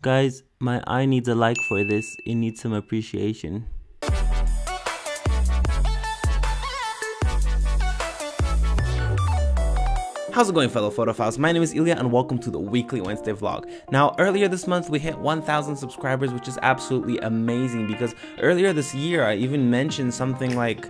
Guys, my eye needs a like for this. It needs some appreciation. How's it going fellow photophiles? My name is Ilia and welcome to the weekly Wednesday vlog. Now earlier this month we hit 1000 subscribers which is absolutely amazing because earlier this year I even mentioned something like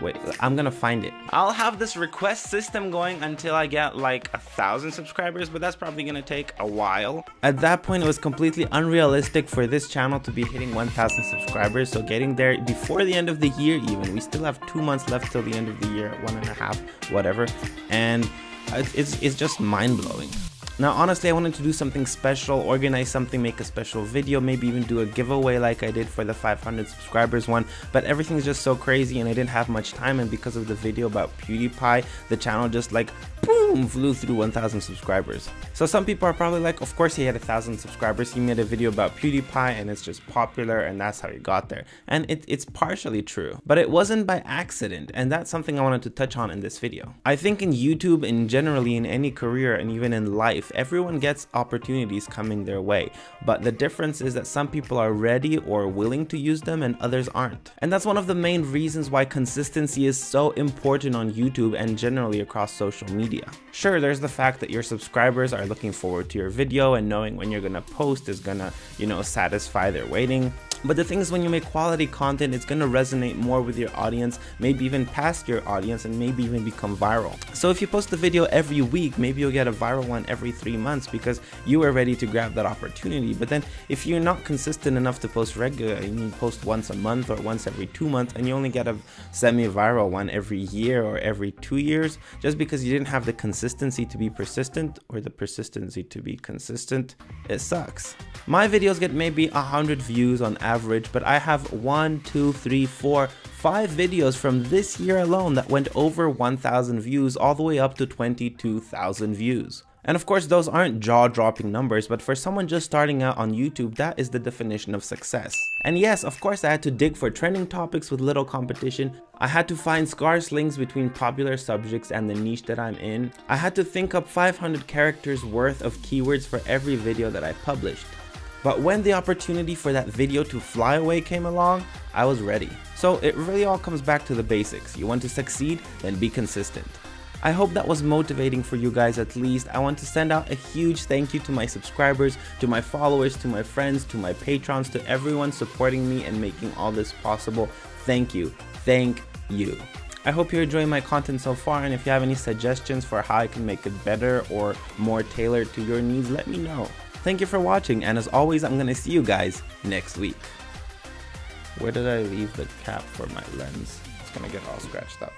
Wait, I'm gonna find it. I'll have this request system going until I get like a thousand subscribers, but that's probably gonna take a while. At that point, it was completely unrealistic for this channel to be hitting 1000 subscribers, so getting there before the end of the year even. We still have two months left till the end of the year, one and a half, whatever. And it's, it's just mind-blowing. Now honestly I wanted to do something special, organize something, make a special video, maybe even do a giveaway like I did for the 500 subscribers one, but everything's just so crazy and I didn't have much time and because of the video about PewDiePie, the channel just like boom flew through 1000 subscribers. So some people are probably like, of course he had thousand subscribers, he made a video about PewDiePie and it's just popular and that's how he got there. And it, it's partially true, but it wasn't by accident and that's something I wanted to touch on in this video. I think in YouTube and generally in any career and even in life, everyone gets opportunities coming their way, but the difference is that some people are ready or willing to use them and others aren't. And that's one of the main reasons why consistency is so important on YouTube and generally across social media. Sure, there's the fact that your subscribers are looking forward to your video and knowing when you're gonna post is gonna, you know, satisfy their waiting. But the thing is when you make quality content, it's gonna resonate more with your audience, maybe even past your audience and maybe even become viral. So if you post a video every week, maybe you'll get a viral one every three months because you are ready to grab that opportunity. But then if you're not consistent enough to post regularly, you post once a month or once every two months and you only get a semi-viral one every year or every two years, just because you didn't have the consistency to be persistent or the persistency to be consistent, it sucks. My videos get maybe a hundred views on average, but I have one, two, three, four, five videos from this year alone that went over 1,000 views all the way up to 22,000 views. And of course, those aren't jaw dropping numbers, but for someone just starting out on YouTube, that is the definition of success. And yes, of course, I had to dig for trending topics with little competition. I had to find scarce links between popular subjects and the niche that I'm in. I had to think up 500 characters worth of keywords for every video that I published. But when the opportunity for that video to fly away came along, I was ready. So it really all comes back to the basics. You want to succeed, then be consistent. I hope that was motivating for you guys at least. I want to send out a huge thank you to my subscribers, to my followers, to my friends, to my patrons, to everyone supporting me and making all this possible. Thank you. Thank you. I hope you're enjoying my content so far and if you have any suggestions for how I can make it better or more tailored to your needs, let me know. Thank you for watching and as always I'm gonna see you guys next week. Where did I leave the cap for my lens? It's gonna get all scratched up.